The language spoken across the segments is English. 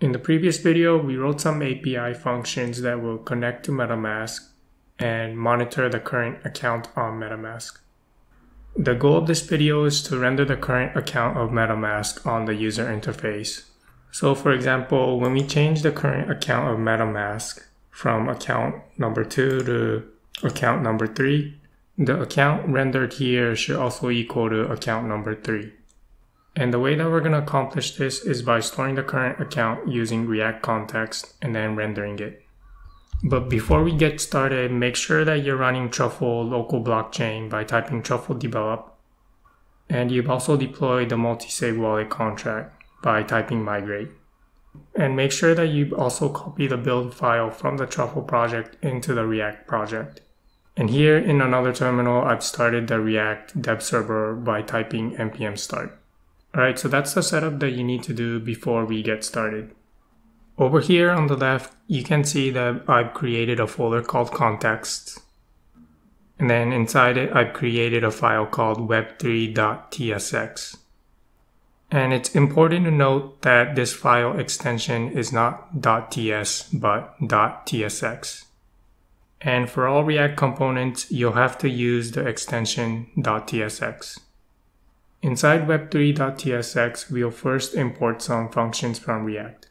In the previous video, we wrote some API functions that will connect to MetaMask and monitor the current account on MetaMask. The goal of this video is to render the current account of MetaMask on the user interface. So for example, when we change the current account of MetaMask from account number 2 to account number 3, the account rendered here should also equal to account number 3. And the way that we're going to accomplish this is by storing the current account using React context and then rendering it. But before we get started, make sure that you're running Truffle local blockchain by typing truffle develop. And you've also deployed the multi-sig wallet contract by typing migrate. And make sure that you also copy the build file from the Truffle project into the React project. And here in another terminal, I've started the React dev server by typing npm start. Alright, so that's the setup that you need to do before we get started. Over here on the left, you can see that I've created a folder called context. And then inside it, I've created a file called web3.tsx. And it's important to note that this file extension is not .ts, but .tsx. And for all React components, you'll have to use the extension .tsx. Inside web3.tsx, we'll first import some functions from React.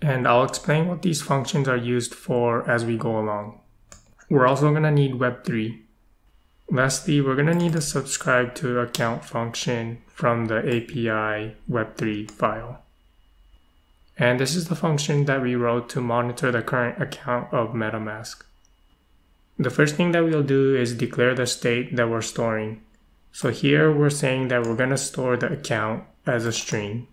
And I'll explain what these functions are used for as we go along. We're also going to need web3 Lastly, we're going to need to subscribe to account function from the API web3 file. And this is the function that we wrote to monitor the current account of MetaMask. The first thing that we'll do is declare the state that we're storing. So here we're saying that we're going to store the account as a string.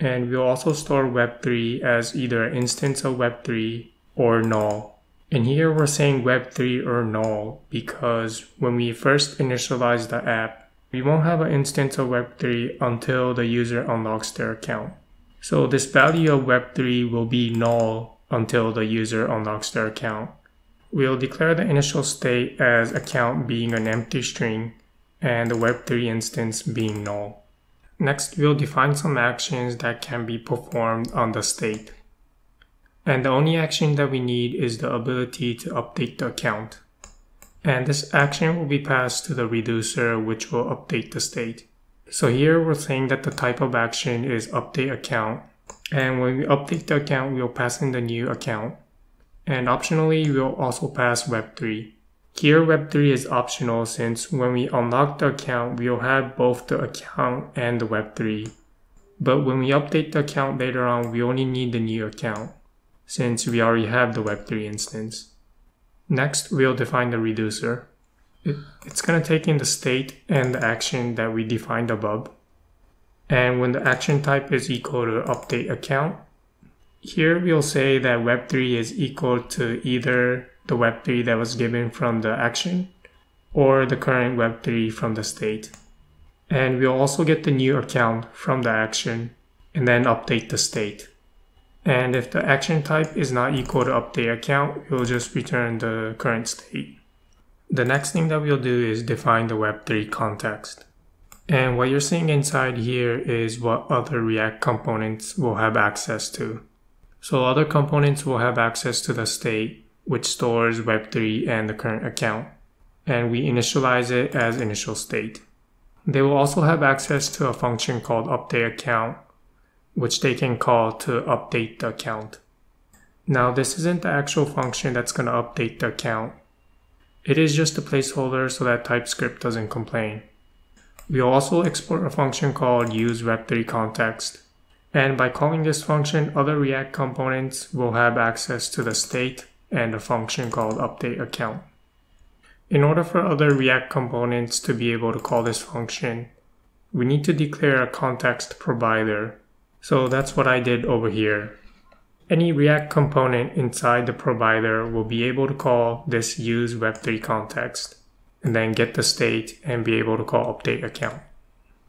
And we'll also store web3 as either an instance of web3 or null and here we're saying Web3 or null because when we first initialize the app, we won't have an instance of Web3 until the user unlocks their account. So this value of Web3 will be null until the user unlocks their account. We'll declare the initial state as account being an empty string and the Web3 instance being null. Next, we'll define some actions that can be performed on the state. And the only action that we need is the ability to update the account. And this action will be passed to the reducer, which will update the state. So here we're saying that the type of action is update account. And when we update the account, we'll pass in the new account. And optionally, we'll also pass Web3. Here, Web3 is optional since when we unlock the account, we'll have both the account and the Web3. But when we update the account later on, we only need the new account since we already have the Web3 instance. Next, we'll define the reducer. It, it's going to take in the state and the action that we defined above. And when the action type is equal to update account, here we'll say that Web3 is equal to either the Web3 that was given from the action or the current Web3 from the state. And we'll also get the new account from the action and then update the state. And if the action type is not equal to update account, we'll just return the current state. The next thing that we'll do is define the Web3 context. And what you're seeing inside here is what other React components will have access to. So other components will have access to the state, which stores Web3 and the current account. And we initialize it as initial state. They will also have access to a function called update account, which they can call to update the account. Now, this isn't the actual function that's going to update the account. It is just a placeholder so that TypeScript doesn't complain. We'll also export a function called useWeb3context. And by calling this function, other React components will have access to the state and a function called update account. In order for other React components to be able to call this function, we need to declare a context provider so that's what I did over here. Any React component inside the provider will be able to call this use web3 context and then get the state and be able to call update account.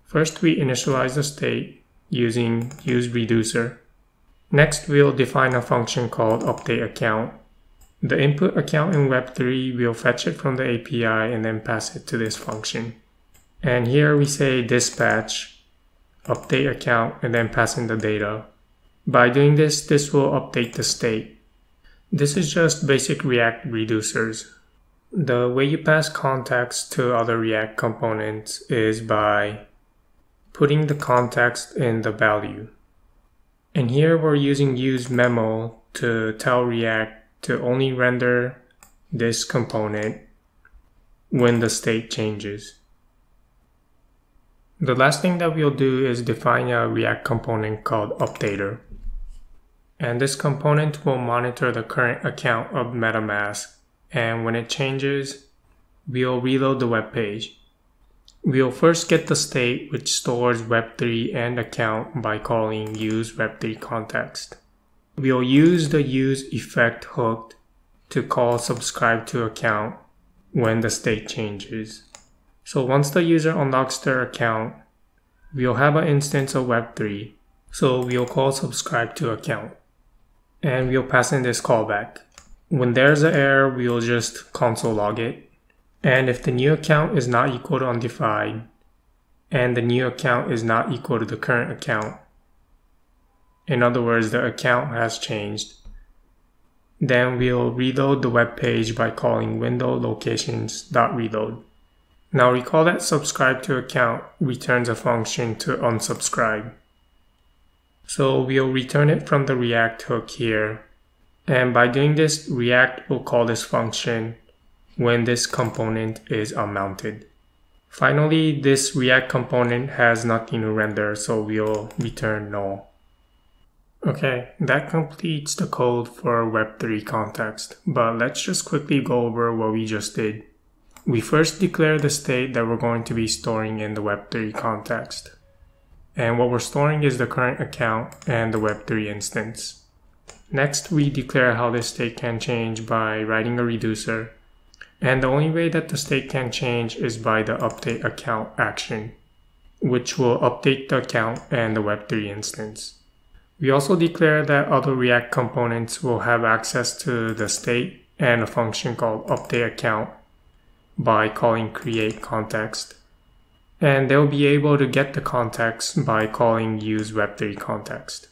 First, we initialize the state using use reducer. Next, we'll define a function called update account. The input account in Web3 will fetch it from the API and then pass it to this function. And here we say dispatch update account and then pass in the data. By doing this, this will update the state. This is just basic React reducers. The way you pass context to other React components is by putting the context in the value. And here we're using use memo to tell React to only render this component when the state changes. The last thing that we'll do is define a React component called updater. And this component will monitor the current account of MetaMask. And when it changes, we'll reload the web page. We'll first get the state which stores web3 and account by calling use web3 context. We'll use the use effect hook to call subscribe to account when the state changes. So once the user unlocks their account, we'll have an instance of web3. So we'll call subscribe to account and we'll pass in this callback. When there's an error, we'll just console log it and if the new account is not equal to undefined, and the new account is not equal to the current account, in other words, the account has changed, then we'll reload the web page by calling window locations.reload. Now recall that subscribe to account returns a function to unsubscribe. So we'll return it from the React hook here. And by doing this, React will call this function when this component is unmounted. Finally, this React component has nothing to render, so we'll return null. Okay, that completes the code for Web3 context, but let's just quickly go over what we just did. We first declare the state that we're going to be storing in the Web3 context. And what we're storing is the current account and the Web3 instance. Next, we declare how this state can change by writing a reducer and the only way that the state can change is by the update account action, which will update the account and the Web3 instance. We also declare that other React components will have access to the state and a function called update account by calling create context. And they'll be able to get the context by calling use web3 context.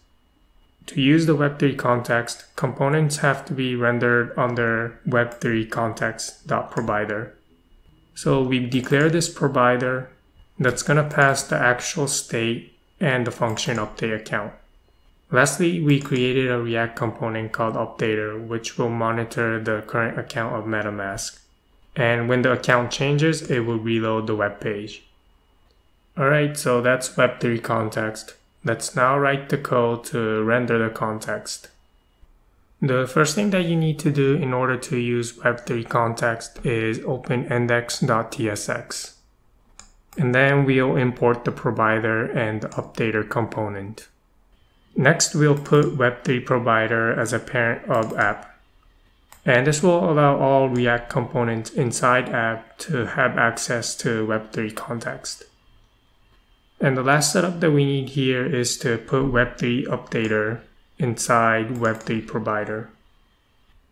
To use the Web3 context, components have to be rendered under Web3 context.provider. So we declare this provider that's going to pass the actual state and the function update account. Lastly, we created a React component called updater, which will monitor the current account of MetaMask. And when the account changes, it will reload the web page. Alright, so that's Web3 context. Let's now write the code to render the context. The first thing that you need to do in order to use Web3 context is open index.tsx. And then we'll import the provider and the updater component. Next, we'll put Web3 provider as a parent of app. And this will allow all React components inside app to have access to Web3 context. And the last setup that we need here is to put Web3 updater inside Web3 provider.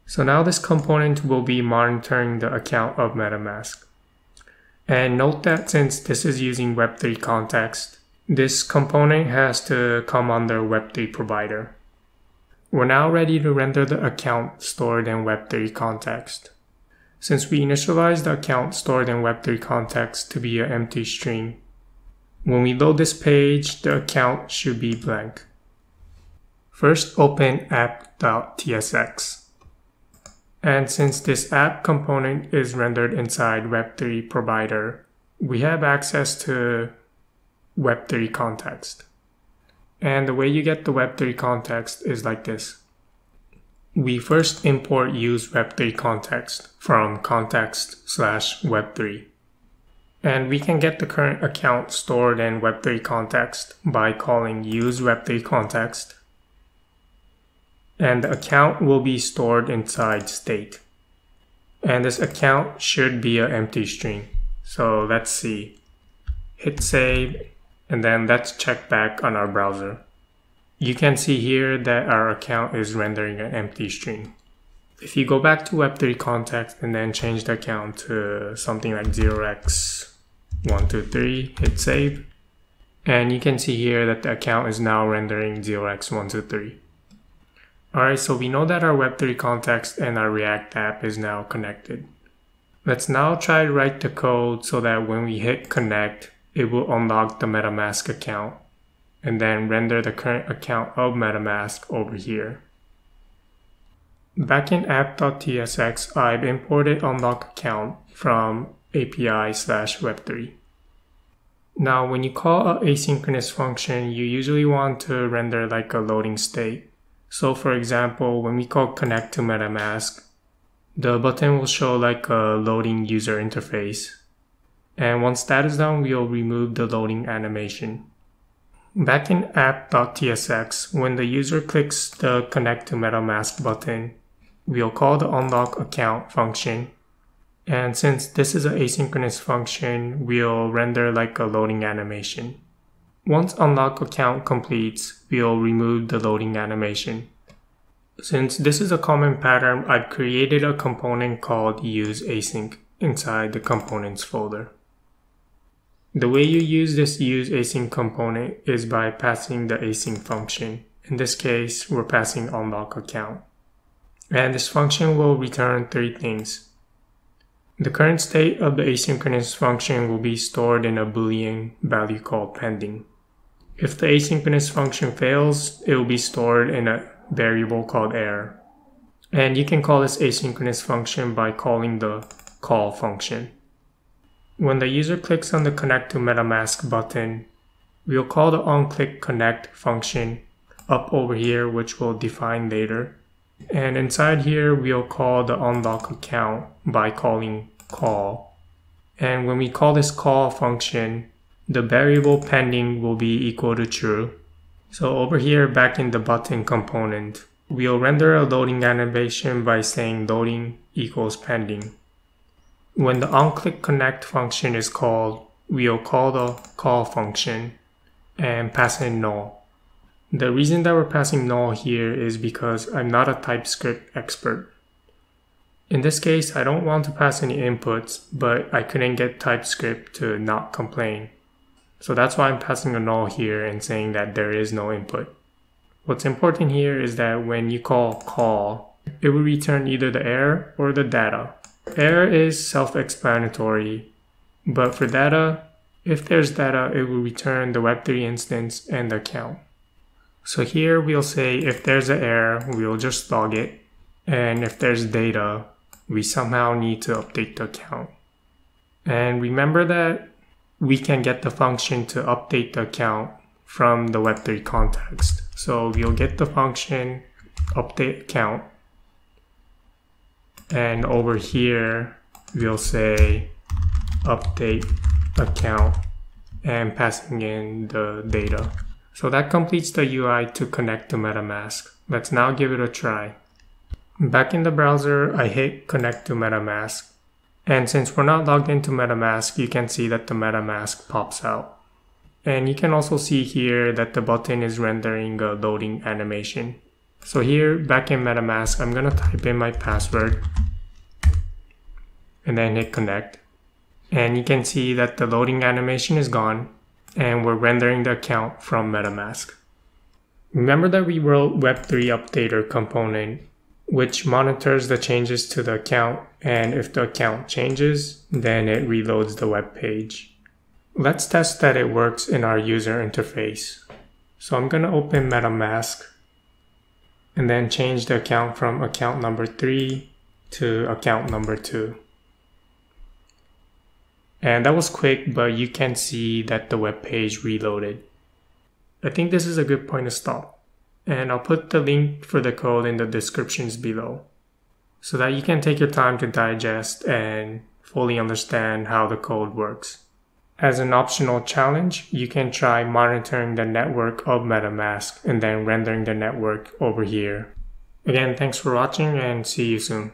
So now this component will be monitoring the account of MetaMask. And note that since this is using Web3 context, this component has to come under Web3 provider. We're now ready to render the account stored in Web3 context. Since we initialized the account stored in Web3 context to be an empty string, when we load this page, the account should be blank. First open app.tsx. And since this app component is rendered inside Web3 provider, we have access to Web3 context. And the way you get the Web3 context is like this. We first import use Web3 context from context slash Web3. And we can get the current account stored in Web3 context by calling use Web3 context. And the account will be stored inside state. And this account should be an empty string. So let's see. Hit save and then let's check back on our browser. You can see here that our account is rendering an empty string. If you go back to Web3 context and then change the account to something like 0x123, hit save, And you can see here that the account is now rendering 0x123. Alright, so we know that our Web3 context and our React app is now connected. Let's now try to write the code so that when we hit connect, it will unlock the MetaMask account and then render the current account of MetaMask over here. Back in app.tsx, I've imported unlock account from API slash web3. Now, when you call an asynchronous function, you usually want to render like a loading state. So for example, when we call connect to MetaMask, the button will show like a loading user interface. And once that is done, we'll remove the loading animation. Back in app.tsx, when the user clicks the connect to MetaMask button, we'll call the unlock account function. And since this is an asynchronous function, we'll render like a loading animation. Once unlock account completes, we'll remove the loading animation. Since this is a common pattern, I've created a component called use async inside the components folder. The way you use this use async component is by passing the async function. In this case, we're passing unlock account. And this function will return three things. The current state of the asynchronous function will be stored in a boolean value called pending. If the asynchronous function fails, it will be stored in a variable called error. And you can call this asynchronous function by calling the call function. When the user clicks on the connect to MetaMask button, we'll call the onClick connect function up over here, which we'll define later. And inside here, we'll call the unlock account by calling call. And when we call this call function, the variable pending will be equal to true. So over here, back in the button component, we'll render a loading animation by saying loading equals pending. When the onClick connect function is called, we'll call the call function and pass in null. The reason that we're passing null here is because I'm not a TypeScript expert. In this case, I don't want to pass any inputs, but I couldn't get TypeScript to not complain. So that's why I'm passing a null here and saying that there is no input. What's important here is that when you call call, it will return either the error or the data. Error is self-explanatory, but for data, if there's data, it will return the Web3 instance and the account. So here we'll say if there's an error, we'll just log it. And if there's data, we somehow need to update the account. And remember that we can get the function to update the account from the Web3 context. So we'll get the function update account. And over here, we'll say update account and passing in the data. So that completes the UI to connect to MetaMask. Let's now give it a try. Back in the browser, I hit connect to MetaMask and since we're not logged into MetaMask, you can see that the MetaMask pops out. And you can also see here that the button is rendering a loading animation. So here, back in MetaMask, I'm gonna type in my password and then hit connect. And you can see that the loading animation is gone and we're rendering the account from MetaMask. Remember that we wrote Web3 Updater component which monitors the changes to the account and if the account changes, then it reloads the web page. Let's test that it works in our user interface. So I'm going to open MetaMask and then change the account from account number 3 to account number 2. And that was quick, but you can see that the web page reloaded. I think this is a good point to stop and I'll put the link for the code in the descriptions below so that you can take your time to digest and fully understand how the code works. As an optional challenge, you can try monitoring the network of MetaMask and then rendering the network over here. Again, thanks for watching and see you soon.